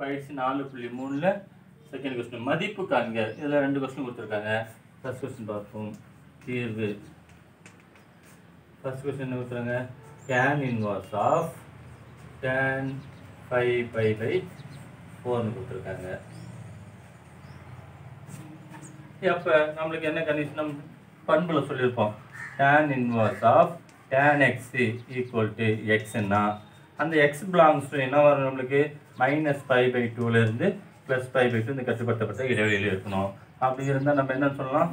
பயிற்சி நாலு புள்ளி மூணில் செகண்ட் கொஸ்டின் மதிப்பு காண்க. இதில் ரெண்டு கொஸ்டின் கொடுத்துருக்காங்க. ஃபர்ஸ்ட் கொஸ்டின் பார்ப்போம். தீர்வு. ஃபஸ்ட் கொஸ்டின் என்ன கொடுத்துருங்க tan inverse of tan five by by ஃபோர்னு கொடுத்துருக்காங்க. அப்போ நம்மளுக்கு என்ன கண்டிஷன் பண்பில் சொல்லியிருப்போம். Tan inverse of tan x equal to எக்ஸ்ன்னா அந்த எக்ஸ் பிலாங்ஸ் டு என்ன வரும் நம்மளுக்கு? மைனஸ் ஃபைவ் பை டூலேருந்து ப்ளஸ் ஃபைவ் பை டூ இந்த கட்டுப்படுத்தப்பட்ட இடைவெளியில் இருக்கணும். அப்படி இருந்தால் நம்ம என்ன சொல்லலாம்?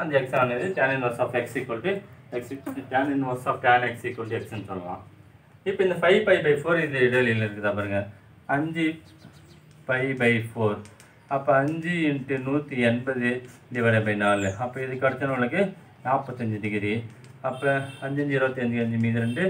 அந்த எக்ஸ் ஆனது tan inverse of x equal to x tan inverse of tan x equal to எக்ஸ்னு சொல்லலாம். இப்போ இந்த ஃபைவ் பை பை ஃபோர் இந்த இடைவெளியில் இருக்குதா பாருங்க. அஞ்சு பை பை ஃபோர் அப்போ அஞ்சு இன்ட்டு நூற்றி எண்பது டிவைட் பை நாலு. அப்போ இதுக்கு அடுத்த நம்மளுக்கு நாற்பத்தஞ்சு டிகிரி அப்போ அஞ்சு அஞ்சு இருபத்தஞ்சு அஞ்சு மீது ரெண்டு.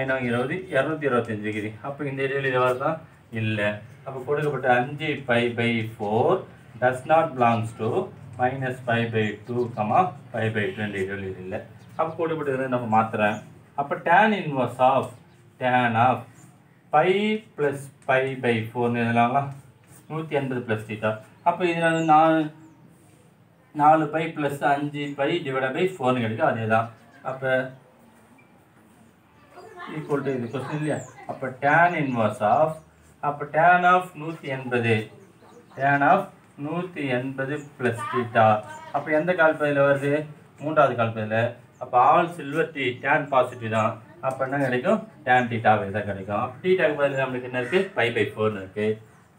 ஐநூறு இருபது இரநூத்தி இருபத்தஞ்சு டிகிரி அப்போ இந்த இடைவெளியில் தான் இல்லை. அப்போ கொடுக்கப்பட்ட அஞ்சு pi by four does not belongs to minus five pi two comma five pi two இந்த இடைவெளியில் இல்லை. அப்போ கொடுக்கப்பட்டது நம்ம மாற்றுறேன் அப்போ tan inverse of tan of five plus five pi ஃபோர்னு எழுதலாங்களா? நூற்றி எண்பது ப்ளஸ் தீட்டா அப்போ இதில் நான் நாலு பை ப்ளஸ் அஞ்சு பை டிவைட் பை ஃபோர்னு கிடைக்கும் அதே தான் அப்போ ஈக்குவல் டு இது கொஸ்டின் இல்லையா? அப்போ டேன் இன்வர்ஸ் ஆஃப் அப்போ டேன் ஆஃப் நூற்றி எண்பது. டேன் ஆஃப் நூற்றி எண்பது ப்ளஸ் தீட்டா அப்போ எந்த கால்பதியில் வருது? மூன்றாவது கால்பதியில் அப்போ all silver tea tan positive தான். அப்போ என்ன கிடைக்கும்? டேன் டீட்டாவே தான் கிடைக்கும். அப்போ டீட்டாக்கு பதில் நம்மளுக்கு என்ன இருக்குது பை பை ஃபோர்னு இருக்குது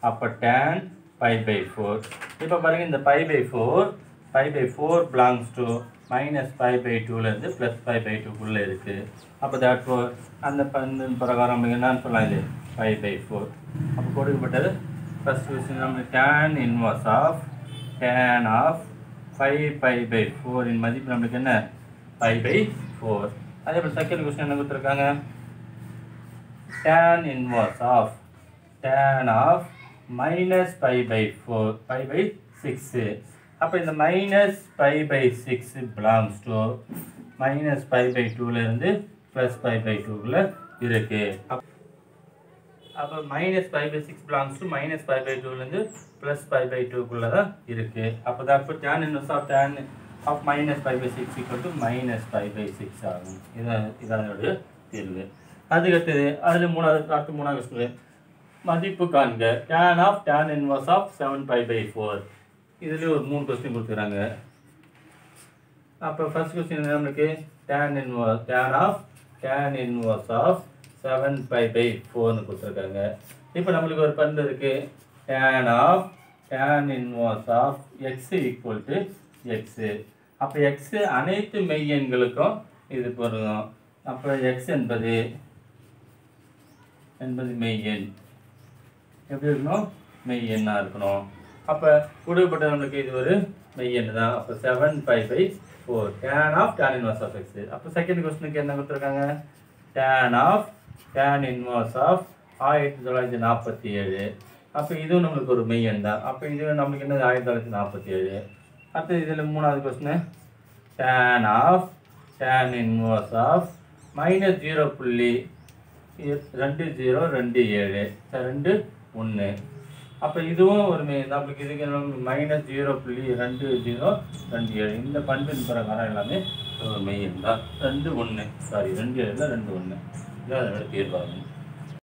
அப்போ டேன் பை பை ஃபோர் இப்போ பாருங்கள் இந்த pi by four five pi four belongs to minus five pi டூலேருந்து ப்ளஸ் ஃபைவ் பை டூக்குள்ளே இருக்குது அப்போ தேட் ஃபோர் அந்த பந்து பிரகாரம் நம்ம என்னன்னு சொல்லலாம் இது? ஃபைவ் பை ஃபோர் அப்போ கொடுக்கப்பட்டது ஃபஸ்ட் கொஸ்டின் நம்ம tan inverse of tan of five pi by foreign மதிப்பு நம்மளுக்கு என்ன? ஃபைவ் பை ஃபோர் அதே போல் செகண்ட் கொஸ்டின் என்ன கொடுத்துருக்காங்க? tan inverse of tan of minus pi by 4 pi by 6 அப்போ இந்த minus pi by six belongs to minus pi by டூலேருந்து ப்ளஸ் பை பை டூக்குள்ளே இருக்குது அப்- அப்போ minus five pi six belongs to minus five pi டூலேருந்து plus five by டூக்குள்ளே தான் இருக்குது அப்போ தான் இப்போ tan inverse of tan of minus five pi six equal to minus five pi six ஆகும். இதான் இதனுடைய தீர்வு. அதுக்கடுத்தது அதில் மூணாவது அடுத்து மூணாவது மதிப்பு காண்க. Tan of tan inverse of seven five pi four இதுலேயும் ஒரு மூணு கொஸ்டின் கொடுத்துக்கிறாங்க. அப்போ ஃபஸ்ட் கொஸ்டின் என்ன நம்மளுக்கு tan inverse tan of tan inverse of seven five pi ஃபோர்னு கொடுத்துருக்காங்க. இப்போ நம்மளுக்கு ஒரு பண்பு இருக்கு. Tan of tan inverse of x equal to x அப்போ எக்ஸு அனைத்து மெய்யெண்களுக்கும் இது பொருந்தும். அப்போ எக்ஸ் என்பது என்பது மெய்யெண். எப்படி இருக்கணும்? மெய் எண்ணாக இருக்கணும். அப்போ கொடுக்கப்பட்ட நம்மளுக்கு இது ஒரு மெய் தான் அப்போ seven five pi four tan of tan inverse of x அப்போ செகண்ட் கொஸ்டினுக்கு என்ன கொடுத்துருக்காங்க? Tan of tan inverse of ஆயிரத்தி தொள்ளாயிரத்தி நாற்பத்தி ஏழு. அப்போ இதுவும் நம்மளுக்கு ஒரு மெய்யன் தான் அப்போ இது நம்மளுக்கு என்னது? ஆயிரத்தி தொள்ளாயிரத்தி நாற்பத்தி ஏழு. அடுத்து இதில் மூணாவது question tan of tan inverse of minus zero புள்ளி ரெண்டு ஜீரோ ரெண்டு ஏழு. ரெண்டு ஒன்று அப்போ இதுவும் ஒரு மெய் நம்மளுக்கு இதுக்கு மைனஸ் ஜீரோ புள்ளி ரெண்டு ஜீரோ ரெண்டு ஏழு. இந்த பண்பின் பிரகாரம் எல்லாமே ஒரு மெய் தான் ரெண்டு ஒன்று சாரி ரெண்டு ஏழு ரெண்டு ஒன்று இது அதனோட தீர்வாகும்